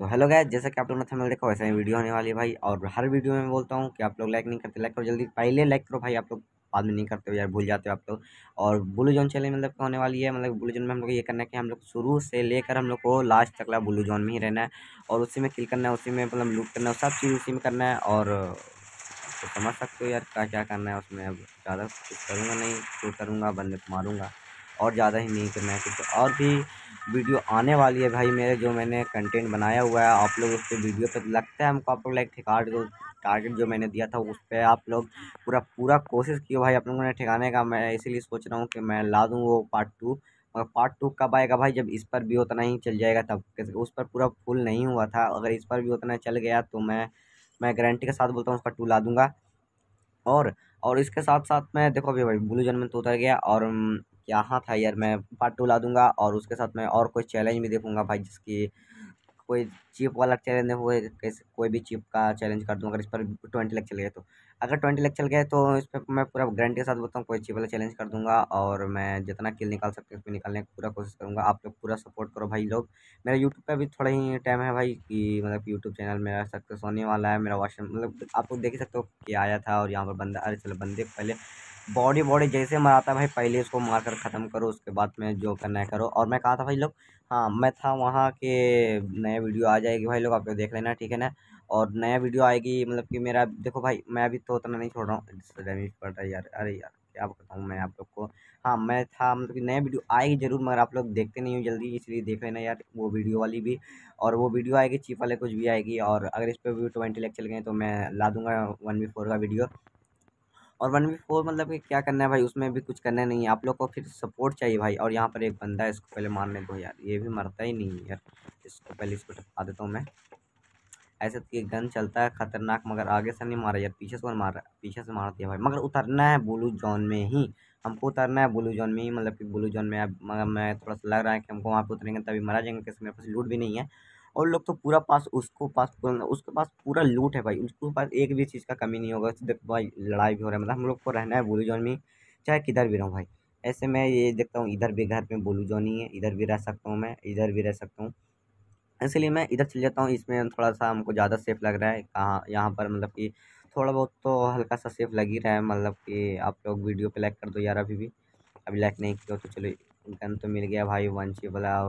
तो hello guys, जैसा कि आप लोगों ने थंबनेल देखा वैसे ही वीडियो होने वाली है भाई। और हर वीडियो में बोलता हूँ कि आप लोग लाइक नहीं करते, लाइक करो जल्दी। पहले लाइक करो भाई, आप लोग बाद में नहीं करते हो यार, भूल जाते हो आप लोग। और ब्लू जोन चैलेंज मतलब होने वाली है? मतलब ब्लू जोन में हम लोग ये करना है कि हम लोग शुरू से लेकर हम लोग को लास्ट तक ला ब्लू जोन में ही रहना है। और उसी में किल करना है, उसी में मतलब लूट करना है, सब चीज़ उसी में करना है। और तो समझ सकते हो यार क्या क्या करना है, उसमें अब ज़्यादा कुछ करूँगा नहीं शूट करूँगा बंदे को मारूँगा। और ज़्यादा ही नहीं करना है कुछ। और भी वीडियो आने वाली है भाई मेरे, जो मैंने कंटेंट बनाया हुआ है, आप लोग उस पर वीडियो पर लगता है हमको, आप लोग लाइक ठिकाट टारगेट जो मैंने दिया था उस पर आप लोग पूरा पूरा कोशिश किए भाई, आप लोगों ने ठिकाने का, मैं इसीलिए सोच रहा हूँ कि मैं ला दूँ वो पार्ट टू और पार्ट टू कब आएगा भाई, जब इस पर भी उतना ही चल जाएगा तब उस पर पूरा फुल नहीं हुआ था। अगर इस पर भी उतना चल गया तो मैं मैं गारंटी के साथ बोलता हूँ, उसका टू ला दूँगा। और और इसके साथ साथ मैं, देखो अभी भाई, ब्लू जन में तो उतर गया और यहाँ था यार मैं पार्ट टू ला दूँगा और उसके साथ मैं और कोई चैलेंज भी देखूँगा भाई, जिसकी कोई चिप वाला चैलेंज हुए कैसे, कोई भी चिप का चैलेंज कर दूँगा, अगर इस पर ट्वेंटी लाख चले गए तो। अगर ट्वेंटी लाख चल गए तो इस पर मैं पूरा गारंटी के साथ बोलता हूँ, कोई अच्छी वाला चैलेंज कर दूँगा और मैं जितना किल निकाल सकते हैं उस निकालने की पूरा कोशिश करूँगा। आप लोग पूरा सपोर्ट करो भाई लोग। मेरा यूट्यूब पर भी थोड़ा ही टाइम है भाई कि मतलब यूट्यूब चैनल मेरा सक्सेस होने वाला है, मेरा वॉश मतलब आप लोग देख सकते हो कि आया था और यहाँ पर बंदा, अरे चलो बंदे पहले बॉडी बॉडी जैसे मराता भाई, पहले उसको मार कर ख़त्म करो, उसके बाद में जो करना है करो। और मैं कहा था भाई लोग हाँ मैं था वहाँ के नया वीडियो आ जाएगी भाई लोग, आप लोग देख लेना, ठीक है ना? और नया वीडियो आएगी मतलब कि मेरा, देखो भाई, मैं अभी तो उतना नहीं छोड़ रहा हूँ पड़ रहा है यार, अरे यार, क्या बताऊँ मैं आप लोग को। हाँ मैं था मतलब कि नया वीडियो आएगी ज़रूर, मगर आप लोग देखते नहीं हो जल्दी, इसलिए देख लेना यार, वो वीडियो वाली भी। और वो वीडियो आएगी चीप वाले कुछ भी आएगी, और अगर इस पर भी ट्वेंटी लैक चल गए तो मैं ला दूँगा वन का वीडियो। और वन वी फोर मतलब कि क्या करना है भाई, उसमें भी कुछ करना नहीं है, आप लोग को फिर सपोर्ट चाहिए भाई। और यहाँ पर एक बंदा है, इसको पहले मारने दो यार, ये भी मरता ही नहीं है यार, इसको पहले इसको टपका देता हूँ मैं। ऐसे तो ये गन चलता है, खतरनाक, मगर आगे से नहीं मारा यार पीछे से मार रहा पीछे से मार दिया भाई। मगर उतरना है ब्लू जोन में ही। हमको उतरना है ब्लू जोन में ही मतलब कि ब्लू जोन में अब, मगर मैं थोड़ा सा लग रहा है कि हमको वहाँ पर उतरेंगे, तभी मरा जाएँगे कैसे मेरे पास लूट भी नहीं है। और लोग तो पूरा पास, उसको पास उसके पास पूरा लूट है भाई। उसके पास एक भी चीज़ का कमी नहीं होगा। देखो भाई, लड़ाई भी हो रहा है मतलब हम लोग को रहना है ब्लू जोन में चाहे किधर भी रहूँ भाई। ऐसे मैं ये देखता हूँ, इधर भी घर में बोलू जोन ही है, इधर भी रह सकता हूँ मैं, इधर भी रह सकता हूँ। इसलिए मैं इधर चल जाता हूँ, इसमें थोड़ा सा हमको ज़्यादा सेफ़ लग रहा है। कहाँ, यहाँ पर मतलब कि थोड़ा बहुत तो हल्का सा सेफ़ लग ही रहा है मतलब कि आप लोग वीडियो पे लाइक कर दो यार अभी भी। अभी लाइक नहीं किया तो चलो गन तो मिल गया भाई वन वाला।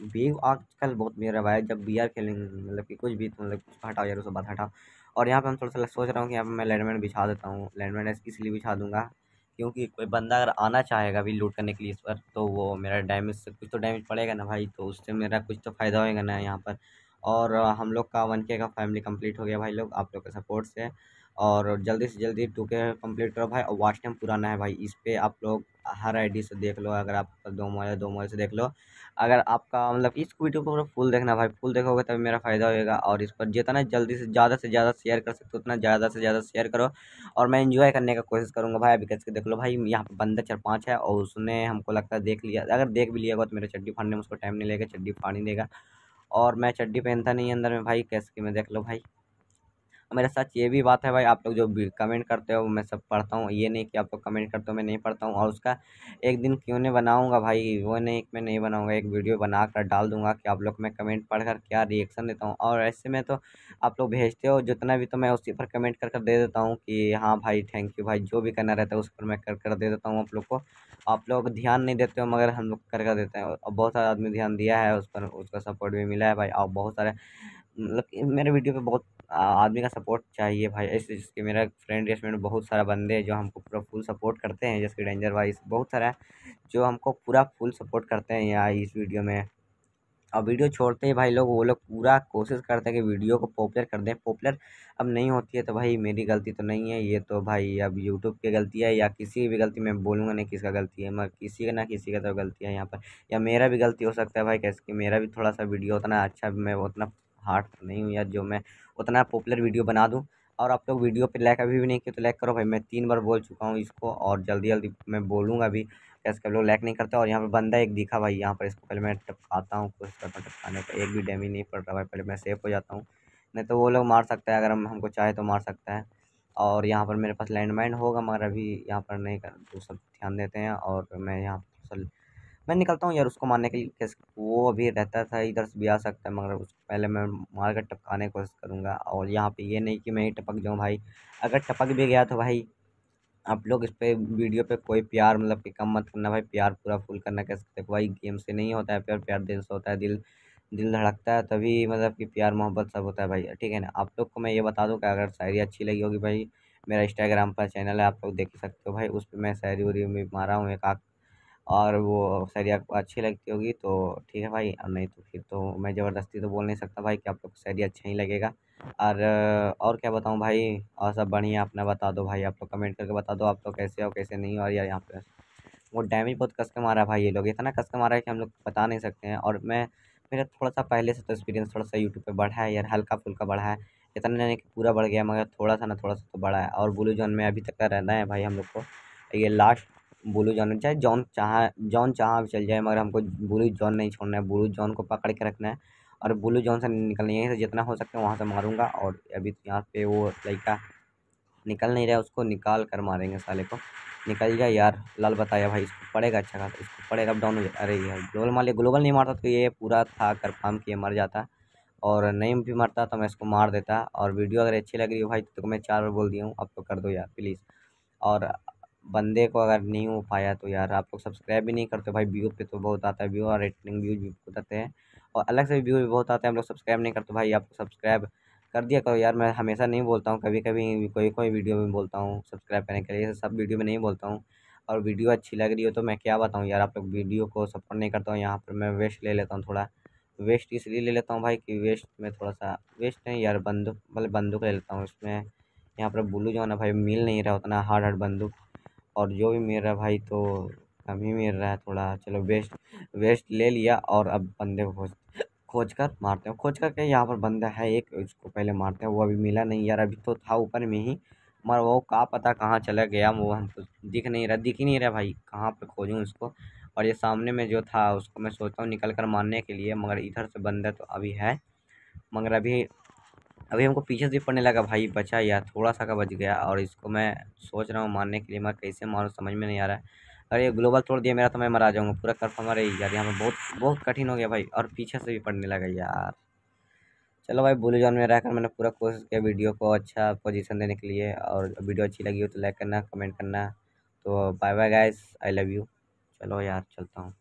भी आजकल बहुत मेरा भाई जब बी आर खेलेंगे मतलब कि कुछ भी तो मतलब कुछ हटाओ यार, उस बात हटाओ। और यहाँ पे हम थोड़ा सा सोच रहा हूँ कि यहाँ पे मैं लैंडमैन बिछा देता हूँ। लैंडमैन इसलिए बिछा दूँगा। क्योंकि कोई बंदा अगर आना चाहेगा अभी लूट करने के लिए इस पर तो वो मेरा डैमेज से कुछ तो डैमेज पड़ेगा ना भाई तो उससे मेरा कुछ तो फ़ायदा होएगा ना यहाँ पर। और हम लोग का वन के का फैमिली कंप्लीट हो गया भाई लोग, आप लोग के सपोर्ट से। और जल्दी से जल्दी टू के कंप्लीट करो भाई, और वाच टाइम पुराना है भाई, इस पर आप लोग हर आईडी से देख लो, अगर आप दो मोबाइल दो मोबाइल से देख लो। अगर आपका मतलब इस वीडियो को पूरा फुल देखना भाई, फुल देखोगे तभी मेरा फ़ायदा होगा और इस पर जितना जल्दी से ज़्यादा से ज़्यादा शेयर कर सकते हो, उतना ज़्यादा से ज़्यादा शेयर करो और मैं इन्जॉय करने का कोशिश करूँगा भाई। अभी कैसे देख लो भाई, यहाँ पर बंदा चार पाँच है और उसने हमको लगता है देख लिया, अगर देख भी लिया होगा तो मेरे चड्डी फाड़ने में उसको टाइम नहीं लेगा चड्डी फाड़ देगा। और मैं चड्डी पहनता नहीं अंदर में भाई, कैसे कि मैं देख लो भाई। मेरे साथ ये भी बात है भाई, आप लोग जो भी कमेंट करते हो मैं सब पढ़ता हूँ। ये नहीं कि आप लोग कमेंट करते हो, मैं नहीं पढ़ता हूँ। और उसका एक दिन क्यों नहीं बनाऊँगा भाई, वो नहीं मैं नहीं बनाऊँगा, एक वीडियो बना कर डाल दूँगा कि आप लोग मैं कमेंट पढ़ कर क्या रिएक्शन देता हूँ। और ऐसे में तो आप लोग भेजते हो, जितना भी तो मैं उसी पर कमेंट कर कर दे देता हूँ कि हाँ भाई थैंक यू भाई, जो भी करना रहता है उस पर मैं कर कर दे देता हूँ आप लोग को। आप लोग ध्यान नहीं देते हो, मगर हम लोग कर कर देते हैं। और बहुत सारे आदमी ध्यान दिया है उस पर, उसका सपोर्ट भी मिला है भाई। और बहुत सारे मतलब मेरे वीडियो पे बहुत आदमी का सपोर्ट चाहिए भाई। ऐसे जिसके मेरा फ्रेंड में बहुत सारा बंदे हैं जो हमको पूरा फुल सपोर्ट करते हैं, जैसे डेंजर वाइज बहुत सारा है, जो हमको पूरा फुल सपोर्ट करते हैं यहाँ इस वीडियो में। और वीडियो छोड़ते ही भाई लोग, वो लोग पूरा कोशिश करते हैं कि वीडियो को पॉपुलर कर दें। पॉपुलर अब नहीं होती है तो भाई मेरी गलती तो नहीं है, ये तो भाई अब यूट्यूब की गलती है या किसी भी गलती, मैं बोलूँगा नहीं किसका गलती है, मगर किसी का ना किसी का तो गलती है यहाँ पर। या मेरा भी गलती हो सकता है भाई, कैसे कि मेरा भी थोड़ा सा वीडियो उतना अच्छा मैं उतना हार्ड तो नहीं हूँ यार, जो मैं उतना पॉपुलर वीडियो बना दूँ। और आप लोग वीडियो पे लाइक अभी भी नहीं किए तो लाइक करो भाई, मैं तीन बार बोल चुका हूँ इसको और जल्दी जल्दी मैं बोलूँगा भी, कैसे लोग लाइक नहीं करते। और यहाँ पर बंदा एक दिखा भाई, यहाँ पर इसको पहले मैं टपकाता हूँ, कोशिश करता हूँ टपकाने का, एक भी डैमेज नहीं पड़ रहा भाई, पहले मैं सेफ़ हो जाता हूँ। नहीं तो वो लोग मार सकता है, अगर हम, हमको चाहे तो मार सकता है। और यहाँ पर मेरे पास लैंडमाइन होगा, मगर अभी यहाँ पर नहीं कर तो सब ध्यान देते हैं और मैं यहाँ पर मैं निकलता हूँ यार उसको मारने के लिए, कैसे? वो अभी रहता था, इधर से भी आ सकता है, मगर उसको पहले मैं मार कर टपकाने की कोशिश करूँगा। और यहाँ पे ये नहीं कि मैं ही टपक जाऊँ भाई। अगर टपक भी गया तो भाई, आप लोग इस पर वीडियो पे कोई प्यार मतलब कि कम मत करना भाई, प्यार पूरा फुल करना कैसे? देखो भाई, गेम से नहीं होता है प्यार प्यार दिल से होता है, दिल दिल धड़कता है, तभी मतलब कि प्यार, मोहब्बत सब होता है भाई। ठीक है ना? आप लोग को मैं ये बता दूँ कि अगर शायरी अच्छी लगी होगी भाई, मेरा इंस्टाग्राम पर चैनल है, आप लोग देख सकते हो भाई, उस पर मैं शायरी वरी में मारा हूँ, एक आख और वो शायरी आपको अच्छी लगती होगी तो ठीक है भाई। और नहीं तो फिर तो मैं ज़बरदस्ती तो बोल नहीं सकता भाई कि आप लोग को शायरी अच्छा ही लगेगा। और और क्या बताऊँ भाई? और सब बढ़िया, अपना बता दो भाई। आप लोग कमेंट करके बता दो, आप लोग कैसे हो, कैसे नहीं हो? और यार यहाँ पे वो डैमेज बहुत कस के मारा भाई ये लोग। इतना कस के मारा है कि हम लोग बता नहीं सकते हैं। और मैं, मेरा थोड़ा सा पहले से तो एक्सपीरियंस थोड़ा सा यूट्यूब पे बढ़ा है यार हल्का फुल्का बढ़ा है। इतना नहीं कि पूरा बढ़ गया, मगर थोड़ा सा ना थोड़ा सा तो बढ़ा है। और ब्लू जोन में अभी तक का रहना है भाई हम लोग को। ये लास्ट ब्लू जोन चाहे जॉन चाह जॉन चाह भी चल जाए, मगर हमको ब्लू जॉन नहीं छोड़ना है। ब्लू जॉन को पकड़ के रखना है और ब्लू जॉन से निकलना यहीं से जितना हो सके वहाँ से मारूँगा और अभी तो यहाँ पे वो लड़का निकल नहीं रहा उसको निकाल कर मारेंगे साले को। निकल जाए यार, लाल बताया भाई, इसको पड़ेगा अच्छा खासा, इसको पड़ेगा डाउन हो जाए अरे यार ग्लोबल मान लिया, ग्लोबल नहीं मारता तो ये पूरा था कर फार्म किए मर जाता। और नहीं भी मरता तो मैं इसको मार देता। और वीडियो अगर अच्छी लग रही हो भाई तो मैं चार बार बोल दिया हूँ, अब तो कर दो यार प्लीज़ और बंदे को अगर नहीं हो पाया तो यार आप लोग सब्सक्राइब भी नहीं करते भाई व्यू पे तो बहुत आता है व्यू और रेटिंग व्यूज़ भी बहुत आते हैं। और अलग से व्यू भी बहुत आते हैं, हम लोग सब्सक्राइब नहीं करते। भाई आप सब्सक्राइब कर दिया करो। यार मैं हमेशा नहीं बोलता हूँ कभी कभी कोई कोई वीडियो में बोलता हूँ सब्सक्राइब करने के लिए। सब वीडियो में नहीं बोलता हूँ। और वीडियो अच्छी लग रही हो तो मैं क्या बताऊँ यार, आप लोग वीडियो को सपोर्ट नहीं करता हूँ। यहाँ पर मैं वेस्ट ले लेता हूँ थोड़ा। वेस्ट इसलिए ले लेता हूँ भाई कि वेस्ट में थोड़ा सा वेस्ट नहीं यार, बंदूक मतलब बंदूक ले लेता हूँ इसमें। यहाँ पर ब्लू जो है ना भाई मिल नहीं रहा उतना हार्ड हार्ड बंदूक। और जो भी मिल रहा भाई तो कम ही मिल रहा है थोड़ा। चलो वेस्ट वेस्ट ले लिया और अब बंदे को खोज खोज कर मारते हैं। खोज कर के यहाँ पर बंदा है एक उसको पहले मारते हैं, वो अभी मिला नहीं यार, अभी तो था ऊपर में ही। मगर वो कहाँ पता कहाँ चला गया, वो हमको दिख नहीं रहा, दिख ही नहीं रहा भाई, कहाँ पर खोजूँ उसको। और ये सामने में जो था, उसको मैं सोचता हूँ निकल कर मारने के लिए, मगर इधर से बंदा तो अभी है। मगर अभी अभी हमको पीछे से पड़ने लगा, भाई बचा यार थोड़ा सा का बच गया। और इसको मैं सोच रहा हूँ मारने के लिए मैं कैसे मारूँ, समझ में नहीं आ रहा है। अरे ग्लोबल तोड़ दिया मेरा तो मैं मरा जाऊँगा, पूरा कन्फर्म अरे यार यहाँ पर बहुत बहुत कठिन हो गया भाई, और पीछे से भी पड़ने लगा यार। चलो भाई ब्लू जोन में रहकर मैंने पूरा कोशिश किया वीडियो को अच्छा पोजीशन देने के लिए, और वीडियो अच्छी लगी हो तो लाइक करना कमेंट करना। तो bye bye guys I love you चलो यार, चलता हूँ।